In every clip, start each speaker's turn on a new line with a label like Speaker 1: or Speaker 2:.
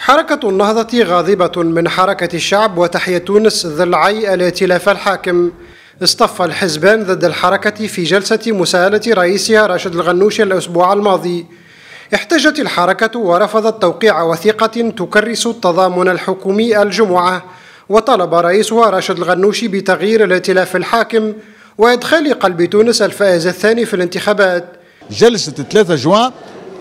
Speaker 1: حركة النهضة غاضبة من حركة الشعب وتحيا تونس ضلعي الائتلاف الحاكم. اصطف الحزبان ضد الحركة في جلسة مساءلة رئيسها راشد الغنوشي الأسبوع الماضي. احتجت الحركة ورفضت توقيع وثيقة تكرس التضامن الحكومي الجمعة. وطلب رئيسها راشد الغنوشي بتغيير الائتلاف الحاكم وإدخال قلب تونس الفائز الثاني في الانتخابات.
Speaker 2: جلسة 3 جوان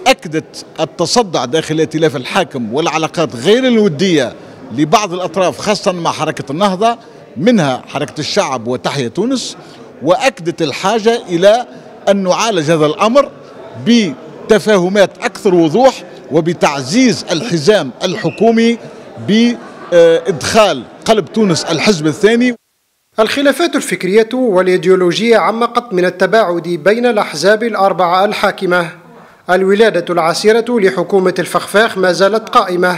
Speaker 2: أكدت التصدع داخل الائتلاف الحاكم والعلاقات غير الودية لبعض الأطراف خاصة مع حركة النهضة منها حركة الشعب وتحيا تونس وأكدت الحاجة إلى أن نعالج هذا الأمر بتفاهمات أكثر وضوح وبتعزيز الحزام الحكومي بإدخال قلب تونس الحزب الثاني.
Speaker 1: الخلافات الفكرية والإيديولوجية عمقت من التباعد بين الأحزاب الأربعة الحاكمة. الولادة العسيرة لحكومة الفخفاخ ما زالت قائمة.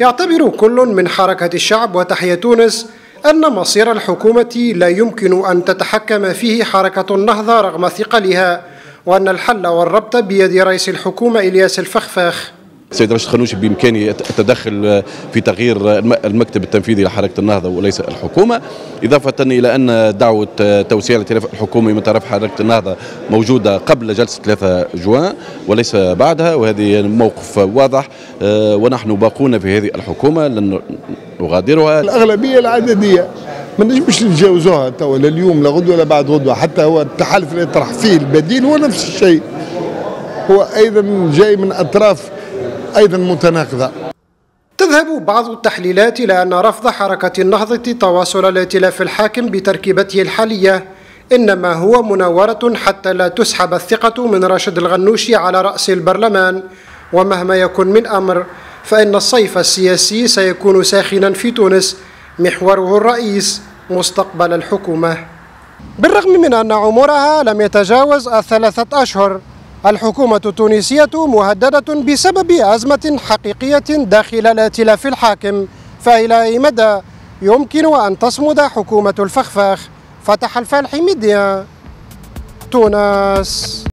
Speaker 1: يعتبر كل من حركة الشعب وتحيا تونس أن مصير الحكومة لا يمكن أن تتحكم فيه حركة النهضة رغم ثقلها وأن الحل والربط بيد رئيس الحكومة إلياس الفخفاخ.
Speaker 3: السيد راشد خنوشي بامكانه التدخل في تغيير المكتب التنفيذي لحركة النهضة وليس الحكومة. إضافة إلى أن دعوة توسيع الائتلاف الحكومي من طرف حركة النهضة موجودة قبل جلسة 3 جوان وليس بعدها وهذه موقف واضح آه، ونحن باقون في هذه الحكومة لن نغادرها.
Speaker 4: الأغلبية العددية ما نجمش نتجاوزوها توا لا اليوم لا غدوة لا بعد غدوة. حتى هو التحالف اللي يطرح فيه البديل هو نفس الشيء. هو أيضا جاي من أطراف أيضا متناقضة.
Speaker 1: تذهب بعض التحليلات إلى أن رفض حركة النهضة تواصل الائتلاف الحاكم بتركيبته الحالية إنما هو مناورة حتى لا تسحب الثقة من راشد الغنوشي على رأس البرلمان. ومهما يكن من أمر فإن الصيف السياسي سيكون ساخنا في تونس محوره الرئيس مستقبل الحكومة. بالرغم من أن عمرها لم يتجاوز الثلاثة أشهر الحكومة التونسية مهددة بسبب أزمة حقيقية داخل الائتلاف الحاكم فإلى أي مدى يمكن أن تصمد حكومة الفخفاخ؟ فتح الفالحي ميديا تونس.